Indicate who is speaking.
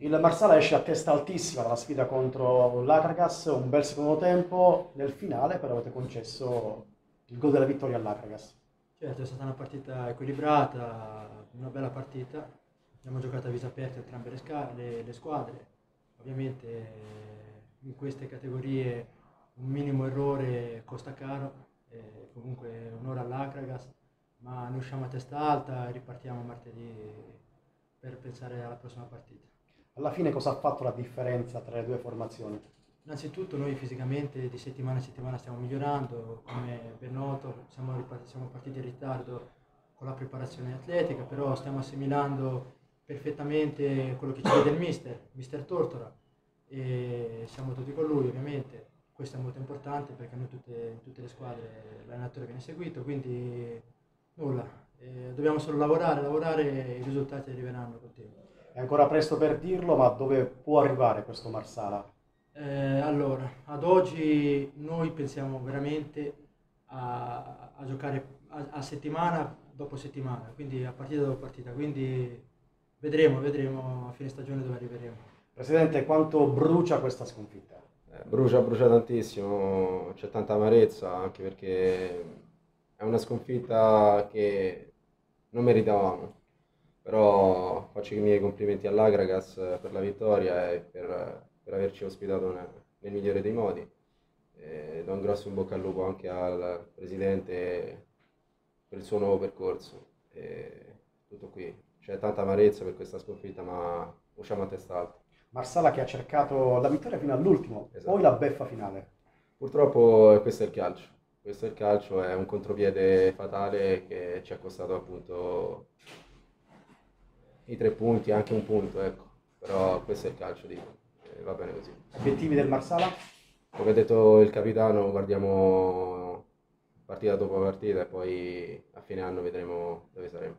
Speaker 1: Il Marsala esce a testa altissima dalla sfida contro l'Akragas, un bel secondo tempo, nel finale però avete concesso il gol della vittoria all'Akragas.
Speaker 2: Certo, è stata una partita equilibrata, una bella partita, abbiamo giocato a viso aperto entrambe le, sca- le, le squadre, ovviamente in queste categorie un minimo errore costa caro, eh, comunque un'ora all'Akragas, ma ne usciamo a testa alta e ripartiamo martedì per pensare alla prossima partita.
Speaker 1: Alla fine cosa ha fatto la differenza tra le due formazioni?
Speaker 2: Innanzitutto noi fisicamente di settimana in settimana stiamo migliorando, come ben noto siamo, ripart- siamo partiti in ritardo con la preparazione atletica, però stiamo assimilando perfettamente quello che ci chiede il mister, mister Tortora, e siamo tutti con lui ovviamente. Questo è molto importante perché noi tutte, tutte le squadre l'allenatore viene seguito, quindi nulla, eh, dobbiamo solo lavorare, lavorare e i risultati arriveranno col tempo.
Speaker 1: È ancora presto per dirlo, ma dove può arrivare questo Marsala?
Speaker 2: Eh, allora, ad oggi noi pensiamo veramente a, a giocare a, a, settimana dopo settimana, quindi a partita dopo partita, quindi vedremo, vedremo a fine stagione dove arriveremo.
Speaker 1: Presidente, quanto brucia questa sconfitta?
Speaker 3: Eh, brucia, brucia tantissimo, c'è tanta amarezza anche perché è una sconfitta che non meritavamo però faccio i miei complimenti all'Agragas per la vittoria e per, per averci ospitato nel migliore dei modi. E do un grosso in bocca al lupo anche al presidente per il suo nuovo percorso. E tutto qui. C'è tanta amarezza per questa sconfitta, ma usciamo a testa alta.
Speaker 1: Marsala che ha cercato la vittoria fino all'ultimo, esatto. poi la beffa finale.
Speaker 3: Purtroppo questo è il calcio. Questo è il calcio, è un contropiede fatale che ci ha costato appunto i tre punti, anche un punto, ecco. Però questo è il calcio, dico. E va bene così.
Speaker 1: Obiettivi del Marsala?
Speaker 3: Come ha detto il capitano, guardiamo partita dopo partita e poi a fine anno vedremo dove saremo.